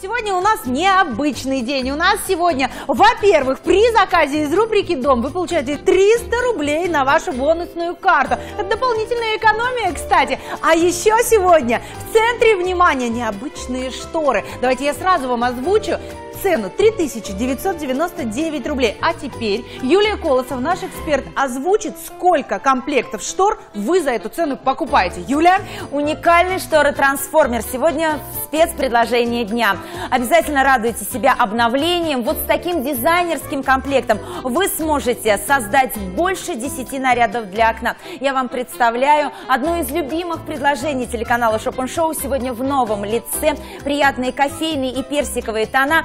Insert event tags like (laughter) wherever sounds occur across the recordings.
Сегодня у нас необычный день. У нас сегодня, во-первых, при заказе из рубрики «Дом» вы получаете 300 рублей на вашу бонусную карту. Это дополнительная экономия, кстати. А еще сегодня в центре внимания необычные шторы. Давайте я сразу вам озвучу цену 3999 рублей. А теперь Юлия Колосов, наш эксперт, озвучит, сколько комплектов штор вы за эту цену покупаете. Юля? Уникальный шторы трансформер. Сегодня спецпредложение дня. Обязательно радуйте себя обновлением. Вот с таким дизайнерским комплектом вы сможете создать больше 10 нарядов для окна. Я вам представляю одно из любимых предложений телеканала Shop Show сегодня в новом лице. Приятные кофейные и персиковые тона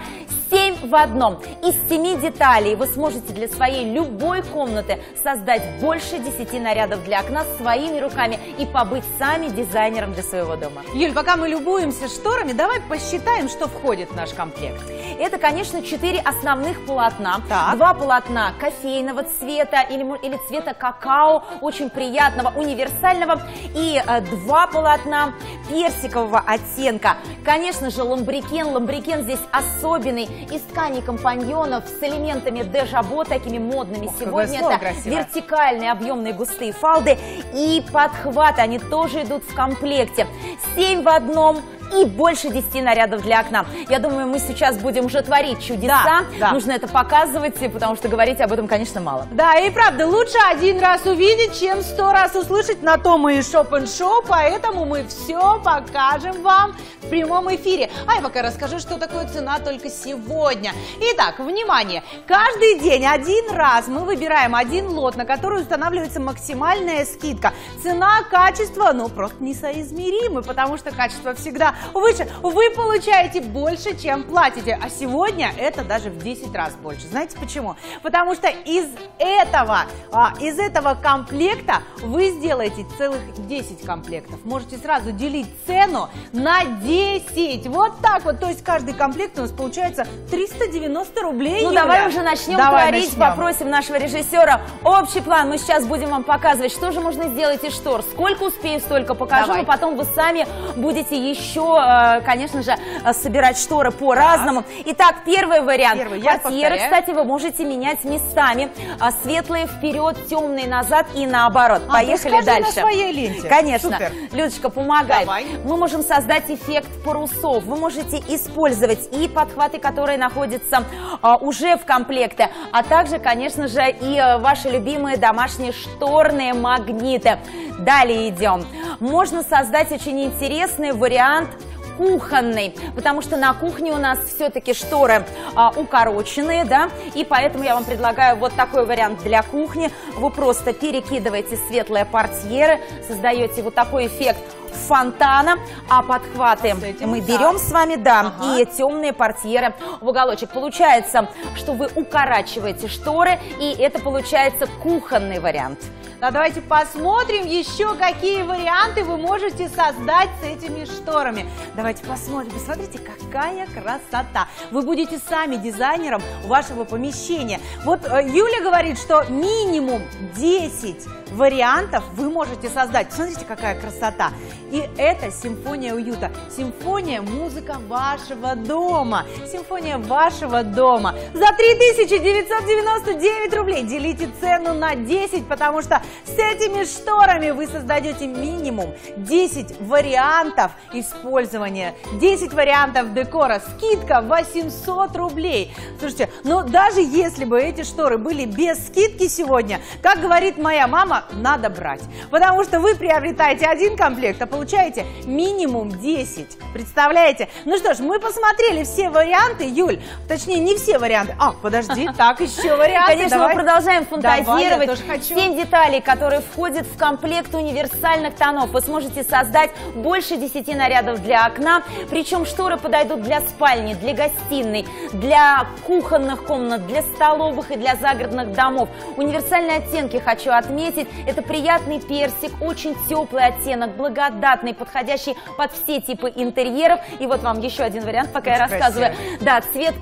7 в одном. Из 7 деталей вы сможете для своей любой комнаты создать больше 10 нарядов для окна своими руками и побыть сами дизайнером для своего дома. Юль, пока мы любуемся шторами, давай посчитаем, что входит в наш комплект. Это, конечно, 4 основных полотна. Так. Два полотна кофейного цвета или, или цвета какао, очень приятного, универсального. И э, два полотна персикового оттенка. Конечно же, ламбрикен. Ламбрикен здесь особенный, из ткани компаньонов с элементами дежабо, такими модными какое сегодня. Это красивое. вертикальные объемные густые фалды и подхваты, они тоже идут в комплекте. 7 в одном и больше 10 нарядов для окна. Я думаю, мы сейчас будем уже творить чудеса. Да, да. Нужно это показывать, потому что говорить об этом, конечно, мало. Да, и правда, лучше один раз увидеть, чем сто раз услышать на том и Shop Show, поэтому мы все покажем вам в прямом эфире. А я пока расскажу, что такое цена только сегодня. Итак, внимание, каждый день один раз мы выбираем один лот, на который устанавливается максимальная скидка. Цена, качество, ну просто несоизмеримы, потому что качество всегда выше. Вы получаете больше, чем платите, а сегодня это даже в 10 раз больше. Знаете почему? Потому что из этого, а, из этого комплекта вы сделаете целых 10 комплектов. Можете сразу делить цену на 10. Вот так вот. То есть каждый комплект у нас получается 390 рублей. Ну, Юля. давай уже начнем Давай творить, начнем. попросим нашего режиссера. Общий план мы сейчас будем вам показывать, что же можно сделать из штор. Сколько успею, столько покажу, Давай. но потом вы сами будете еще, э, конечно же, э, собирать шторы по-разному. Итак, первый вариант. Первый, повторяю. кстати, вы можете менять местами. А, Светлые вперед, темные назад и наоборот. А, Поехали дальше. на своей ленте. Конечно. Супер. Людочка, помогай. Давай. Мы можем создать эффект парусов. Вы можете использовать и подхваты, которые находятся а, уже в комплекте, а также, конечно же, и а, ваши любимые домашние шторные магниты. Далее идем. Можно создать очень интересный вариант кухонный, потому что на кухне у нас все-таки шторы а, укороченные, да, и поэтому я вам предлагаю вот такой вариант для кухни. Вы просто перекидываете светлые портьеры, создаете вот такой эффект фонтана, а подхваты С этим, мы да. берем с вами, да, Ага. и темные портьеры в уголочек. Получается, что вы укорачиваете шторы, и это получается кухонный вариант. А давайте посмотрим еще, какие варианты вы можете создать с этими шторами. Давайте посмотрим. Посмотрите, какая красота. Вы будете сами дизайнером вашего помещения. Вот э, Юля говорит, что минимум 10 вариантов вы можете создать. Посмотрите, какая красота. И это симфония уюта. Симфония музыка вашего дома. Симфония вашего дома. За 3999 рублей делите цену на 10, потому что с этими шторами вы создадете минимум 10 вариантов использования, 10 вариантов декора, скидка 800 рублей. Слушайте, ну даже если бы эти шторы были без скидки сегодня, как говорит моя мама, надо брать. Потому что вы приобретаете один комплект, а получаете минимум 10. Представляете? Ну что ж, мы посмотрели все варианты, Юль, точнее не все варианты. А, подожди, (laughs) так еще варианты. Конечно, давай. мы продолжаем Давай, я фантазировать. тоже хочу. Семь деталей, которые входят в комплект универсальных тонов. Вы сможете создать больше 10 нарядов для окна. Причем шторы подойдут для спальни, для гостиной, для кухонных комнат, для столовых и для загородных домов. Универсальные оттенки хочу отметить. Это приятный персик, очень теплый оттенок, благодатный, подходящий под все типы интерьеров. И вот вам еще один вариант, пока я Очень рассказываю. красиво. Да, цвет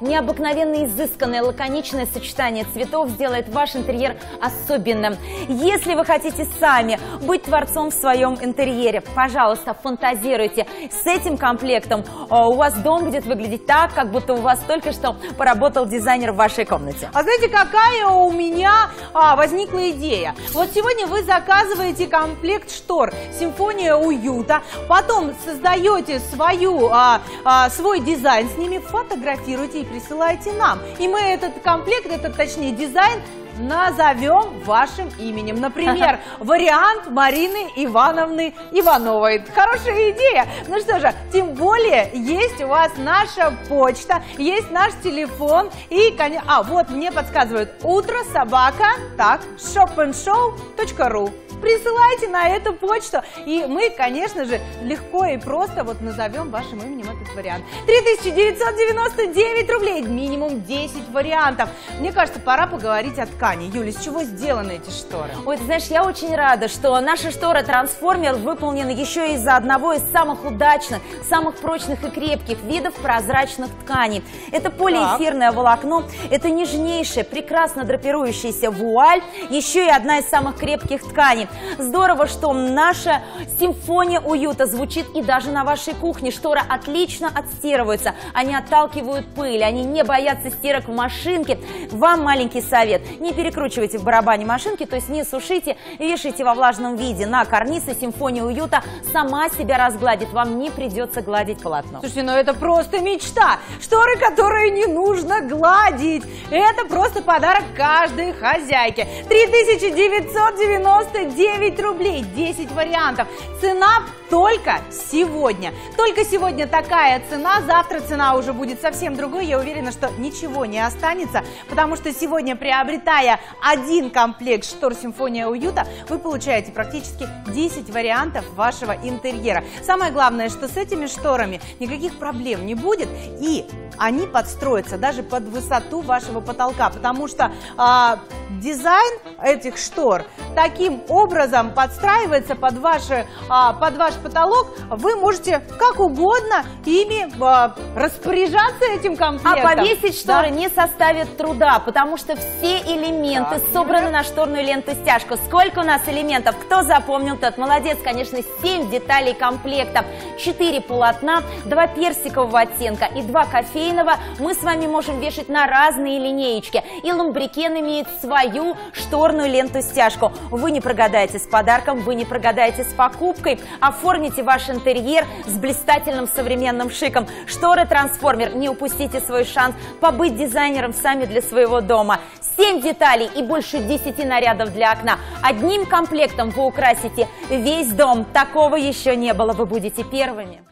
необыкновенно изысканное, лаконичное сочетание цветов сделает ваш интерьер особенно особенным. Если вы хотите сами быть творцом в своем интерьере, пожалуйста, фантазируйте. С этим комплектом а, у вас дом будет выглядеть так, как будто у вас только что поработал дизайнер в вашей комнате. А знаете, какая у меня а, возникла идея? Вот сегодня вы заказываете комплект штор «Симфония уюта», потом создаете свою, а, а, свой дизайн с ними, фотографируете и присылаете нам. И мы этот комплект, этот точнее дизайн назовем вашим именем. Например, (laughs) вариант Марины Ивановны Ивановой. Хорошая идея. Ну что же, тем более есть у вас наша почта, есть наш телефон и, а, вот мне подсказывают, утро собака, так, shopandshow.ru присылайте на эту почту. И мы, конечно же, легко и просто вот назовем вашим именем этот вариант. 3999 рублей, минимум 10 вариантов. Мне кажется, пора поговорить о ткани. Юля, с чего сделаны эти шторы? Ой, ты знаешь, я очень рада, что наша штора трансформер выполнена еще из одного из самых удачных, самых прочных и крепких видов прозрачных тканей. Это полиэфирное волокно, это нежнейшая, прекрасно драпирующаяся вуаль, еще и одна из самых крепких тканей. Здорово, что наша симфония уюта звучит и даже на вашей кухне. Шторы отлично отстирываются, они отталкивают пыль, они не боятся стирок в машинке. Вам маленький совет, не перекручивайте в барабане машинки, то есть не сушите, вешайте во влажном виде на карниз, и симфония уюта сама себя разгладит, вам не придется гладить полотно. Слушайте, ну это просто мечта. Шторы, которые не нужно гладить. Это просто подарок каждой хозяйке. 3999 9 рублей, 10 вариантов. Цена только сегодня. Только сегодня такая цена, завтра цена уже будет совсем другой. Я уверена, что ничего не останется, потому что сегодня, приобретая один комплект штор «Симфония уюта», вы получаете практически 10 вариантов вашего интерьера. Самое главное, что с этими шторами никаких проблем не будет, и они подстроятся даже под высоту вашего потолка, потому что а, дизайн этих штор таким образом подстраивается под, ваши, а, под ваш потолок, вы можете как угодно ими а, распоряжаться этим комплектом. А повесить шторы да? не составит труда, потому что все элементы так, собраны на шторную ленту-стяжку. Сколько у нас элементов? Кто запомнил, тот молодец. Конечно, 7 деталей комплекта. 4 полотна, 2 персикового оттенка и 2 кофейного мы с вами можем вешать на разные линеечки. И ламбрикен имеет свою шторную ленту-стяжку. Вы не прогадаете с подарком, вы не прогадаете с покупкой. Оформите ваш интерьер с блистательным современным шиком. Шторы Трансформер. Не упустите свой шанс побыть дизайнером сами для своего дома. 7 деталей и больше 10 нарядов для окна. Одним комплектом вы украсите весь дом. Такого еще не было. Вы будете первыми.